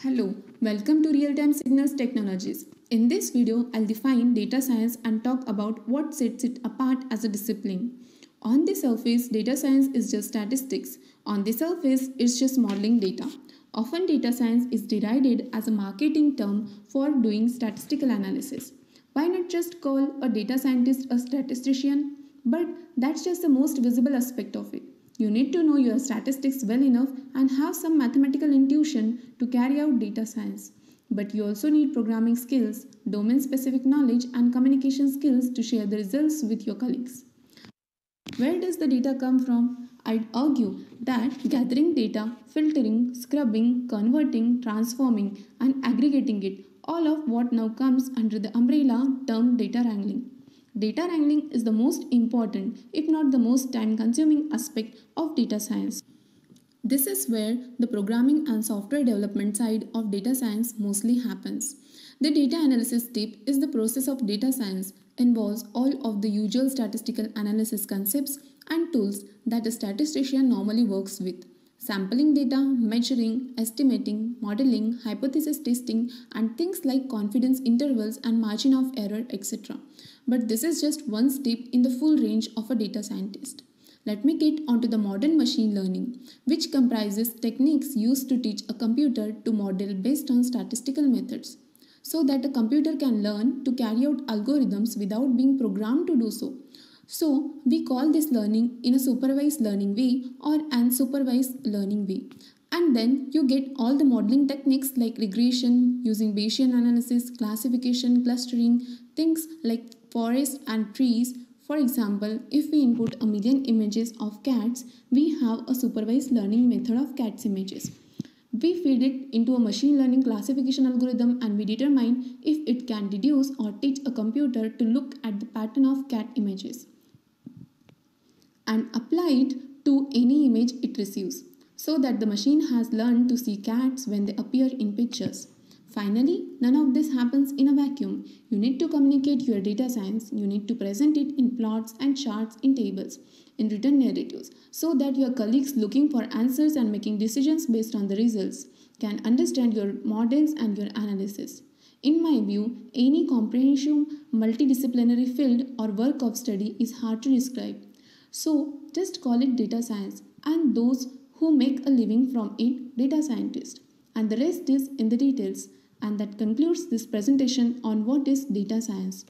Hello, welcome to Real-Time Signals Technologies. In this video, I'll define data science and talk about what sets it apart as a discipline. On the surface, data science is just statistics. On the surface, it's just modeling data. Often data science is derided as a marketing term for doing statistical analysis. Why not just call a data scientist a statistician? But that's just the most visible aspect of it. You need to know your statistics well enough and have some mathematical intuition to carry out data science. But you also need programming skills, domain specific knowledge, and communication skills to share the results with your colleagues. Where does the data come from? I'd argue that gathering data, filtering, scrubbing, converting, transforming, and aggregating it, all of what now comes under the umbrella termed data wrangling. Data wrangling is the most important, if not the most time consuming aspect of data science. This is where the programming and software development side of data science mostly happens. The data analysis step is the process of data science involves all of the usual statistical analysis concepts and tools that a statistician normally works with. Sampling data, measuring, estimating, modeling, hypothesis testing, and things like confidence intervals and margin of error, etc. But this is just one step in the full range of a data scientist. Let me get onto the modern machine learning, which comprises techniques used to teach a computer to model based on statistical methods, so that a computer can learn to carry out algorithms without being programmed to do so. So, we call this learning in a supervised learning way or unsupervised learning way. And then you get all the modeling techniques like regression, using Bayesian analysis, classification, clustering, things like forests and trees. For example, if we input a million images of cats, we have a supervised learning method of cats images. We feed it into a machine learning classification algorithm and we determine if it can deduce or teach a computer to look at the pattern of cat images and apply it to any image it receives so that the machine has learned to see cats when they appear in pictures. Finally, none of this happens in a vacuum. You need to communicate your data science, you need to present it in plots and charts in tables, in written narratives, so that your colleagues looking for answers and making decisions based on the results can understand your models and your analysis. In my view, any comprehensive multidisciplinary field or work of study is hard to describe. So just call it data science and those who make a living from it data scientist. And the rest is in the details. And that concludes this presentation on what is data science.